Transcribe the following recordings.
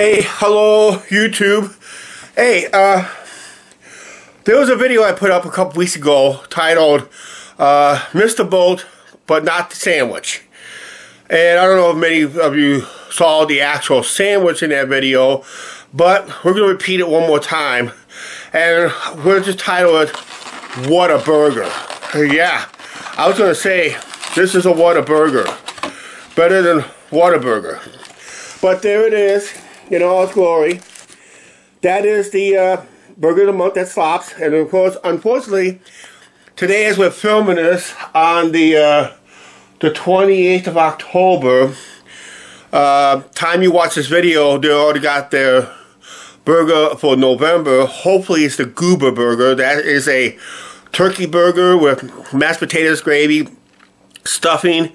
Hey, hello, YouTube. Hey, uh, there was a video I put up a couple weeks ago titled, uh, Mr. Boat, but not the sandwich. And I don't know if many of you saw the actual sandwich in that video, but we're going to repeat it one more time. And we're just title it, What a Burger. Yeah, I was going to say, this is a Whataburger. Better than Whataburger. But there it is in all its glory. That is the uh, burger of the month that Slops. And of course, unfortunately, today as we're filming this on the uh, the 28th of October, uh, time you watch this video, they already got their burger for November. Hopefully it's the Goober Burger. That is a turkey burger with mashed potatoes, gravy, stuffing,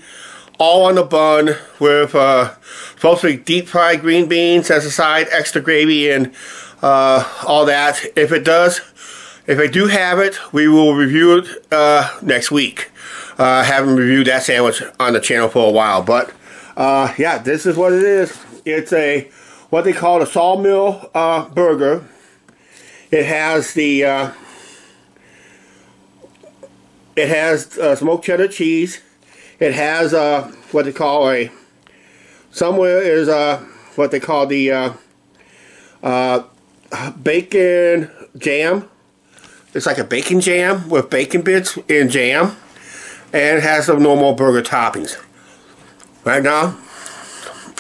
all on the bun with uh, supposed to be deep fried green beans as a side, extra gravy and uh, all that. If it does, if I do have it, we will review it uh, next week. Uh, haven't reviewed that sandwich on the channel for a while, but uh, yeah, this is what it is. It's a what they call a sawmill uh, burger. It has the uh, it has uh, smoked cheddar cheese. It has uh, what they call a somewhere is uh, what they call the uh, uh, bacon jam. It's like a bacon jam with bacon bits in jam, and it has some normal burger toppings. Right now,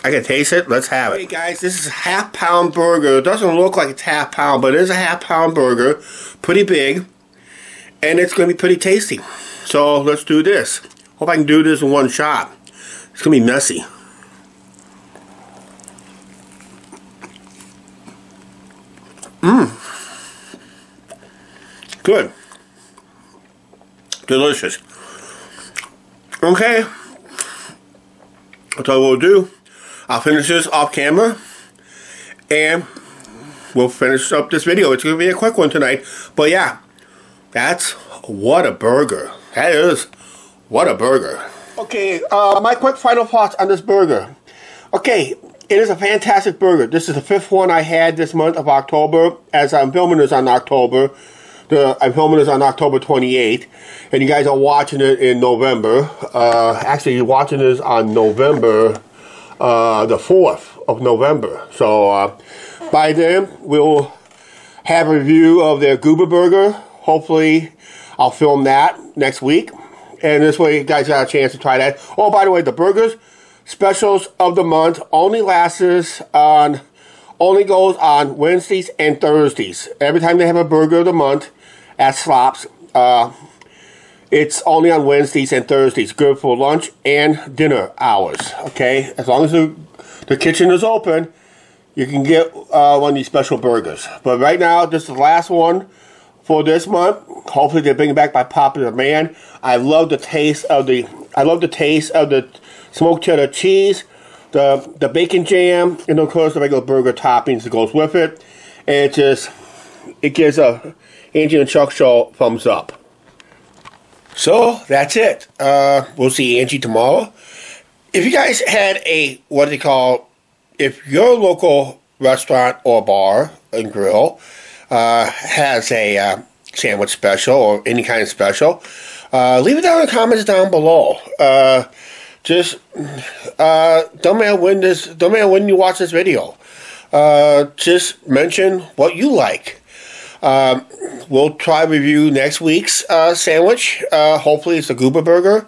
I can taste it. Let's have it. Hey guys, this is a half pound burger. It doesn't look like it's half pound, but it is a half pound burger. Pretty big. And it's going to be pretty tasty. So let's do this. Hope I can do this in one shot. It's going to be messy. Mmm. Good. Delicious. Okay. That's all we'll do. I'll finish this off camera. And we'll finish up this video. It's going to be a quick one tonight. But yeah, that's what a burger. That is what a burger. Okay, uh, my quick final thoughts on this burger. Okay, it is a fantastic burger. This is the fifth one I had this month of October. As I'm filming this on October, the, I'm filming this on October 28th, and you guys are watching it in November. Uh, actually, you're watching this on November uh, the 4th of November. So uh, by then, we'll have a review of their Goober Burger. Hopefully, I'll film that next week. And this way, you guys got a chance to try that. Oh, by the way, the burgers specials of the month only lasts on only goes on Wednesdays and Thursdays. Every time they have a burger of the month at Slops, uh, it's only on Wednesdays and Thursdays. Good for lunch and dinner hours. Okay, as long as the, the kitchen is open, you can get uh, one of these special burgers. But right now, this is the last one for this month. Hopefully, they bring it back by popular demand. I love the taste of the. I love the taste of the smoked cheddar cheese, the the bacon jam, and of course the regular burger toppings that goes with it. And it just it gives a Angie and Chuck show thumbs up. So that's it. Uh, we'll see Angie tomorrow. If you guys had a what do they call, if your local restaurant or bar and grill uh, has a uh, sandwich special or any kind of special, uh, leave it down in the comments down below. Uh, just uh, don't matter when this, don't matter when you watch this video. Uh, just mention what you like. Um, we'll try review next week's sandwich. Hopefully, it's a Goober burger.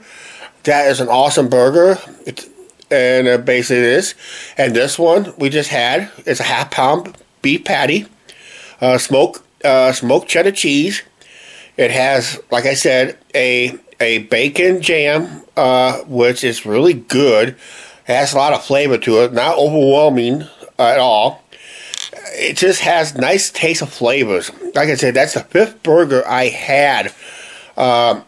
That is an awesome burger. It's, and uh, basically it is. And this one we just had is a half pound beef patty, uh, smoked uh, smoked cheddar cheese. It has, like I said, a a bacon jam, uh, which is really good. It has a lot of flavor to it, not overwhelming at all. It just has nice taste of flavors. Like I said, that's the fifth burger I had. Um,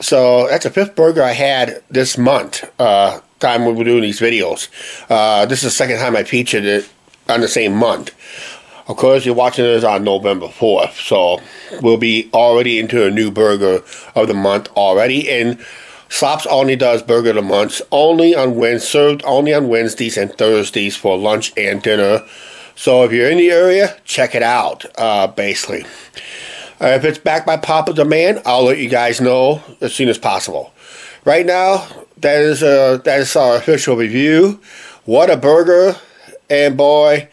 so that's the fifth burger I had this month. Uh, time we were doing these videos. Uh, this is the second time I featured it on the same month. Of course, you're watching this on November 4th, so we'll be already into a new burger of the month already. And Slops only does burger of the month only on Wednesdays, served only on Wednesdays and Thursdays for lunch and dinner. So if you're in the area, check it out, uh, basically. Uh, if it's back by popular demand, I'll let you guys know as soon as possible. Right now, that is, uh, that is our official review. What a burger, and boy,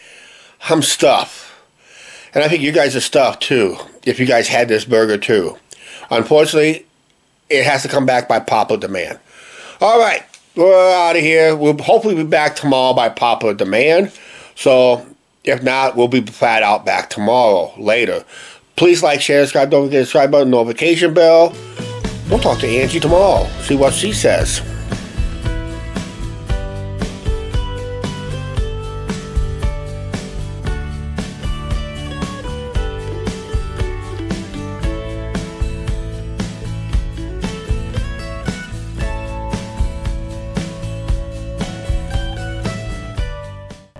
I'm stuffed. And I think you guys are stuffed too, if you guys had this burger too. Unfortunately, it has to come back by popular demand. All right, we're out of here. We'll hopefully be back tomorrow by popular demand. So if not, we'll be flat out back tomorrow later. Please like, share, subscribe, don't forget the subscribe button, notification bell. We'll talk to Angie tomorrow. See what she says.